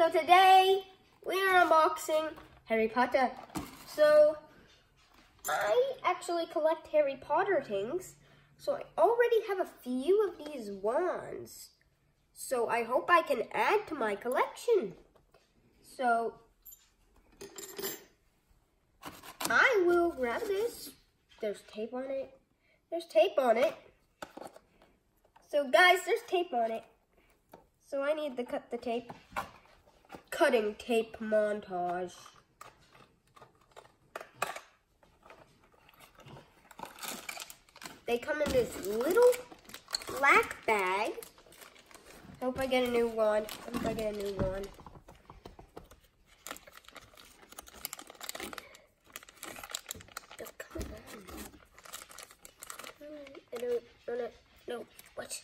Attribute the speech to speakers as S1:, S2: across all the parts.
S1: So today we are unboxing Harry Potter. So I actually collect Harry Potter things. So I already have a few of these wands. So I hope I can add to my collection. So I will grab this. There's tape on it. There's tape on it. So guys, there's tape on it. So I need to cut the tape. Cutting tape montage. They come in this little black bag. Hope I get a new one. Hope I get a new one. Oh, come on. Come on. I don't, no, no, no. What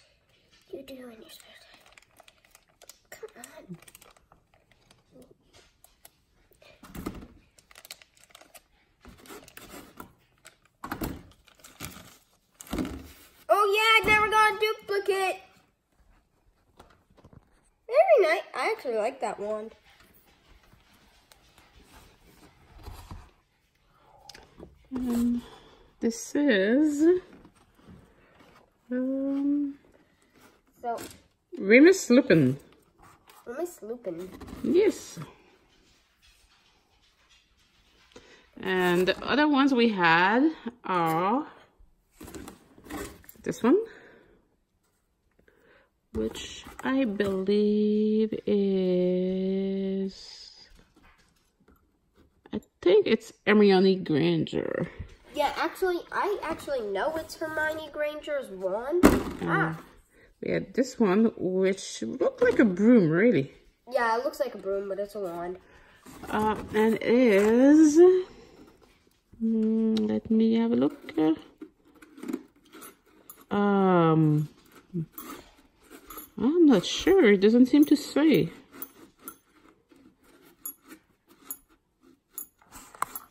S1: you doing, you spare time? Come on. Oh yeah, I never got a duplicate. Very nice. I actually like that wand.
S2: Um, this is um,
S1: So,
S2: Remus Lupin.
S1: me Lupin.
S2: Yes. And the other ones we had are this one, which I believe is, I think it's Hermione Granger.
S1: Yeah, actually, I actually know it's Hermione Granger's wand. Ah,
S2: We had this one, which looked like a broom, really.
S1: yeah, it looks like a broom, but it's a wand.
S2: Uh, and is, mm, let me have a look. Um, I'm not sure. It doesn't seem to say.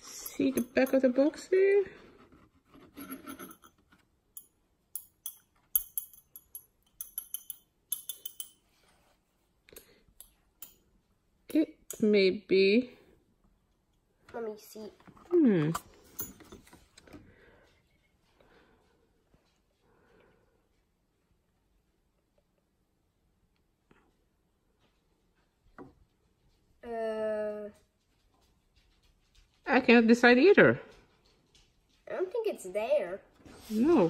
S2: See the back of the box there? It may be.
S1: Let me see.
S2: Hmm.
S1: Uh,
S2: I can't decide either.
S1: I don't think it's there.
S2: No.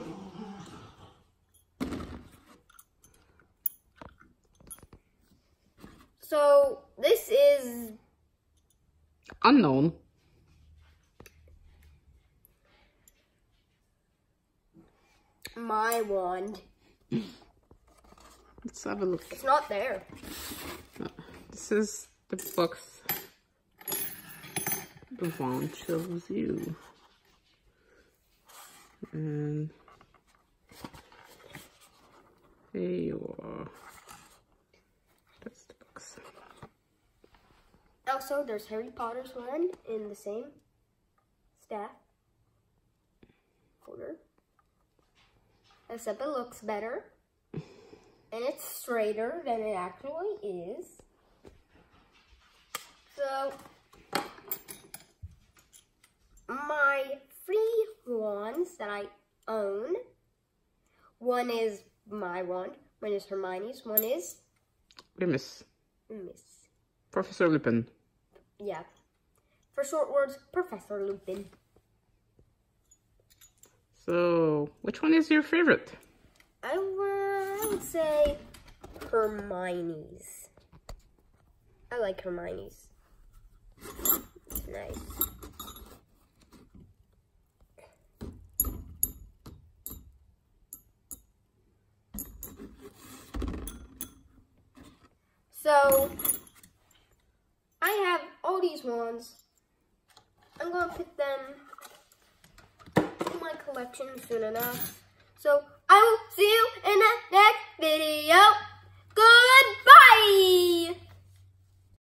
S1: So this is
S2: Unknown.
S1: my wand.
S2: Let's have a look.
S1: It's not there.
S2: This is the box the wand shows you. And there you are. That's the box.
S1: Also, there's Harry Potter's wand in the same staff folder. Except it looks better. And it's straighter than it actually is. So, my free wands that I own, one is my wand, one is Hermione's, one is
S2: Remus.
S1: Miss.
S2: Professor Lupin.
S1: Yeah. For short words, Professor Lupin.
S2: So, which one is your favorite?
S1: I, I would say Hermione's. I like Hermione's. It's nice. So, I have all these wands. I'm going to put them in my collection soon enough. So, I will see you in the next video. Goodbye!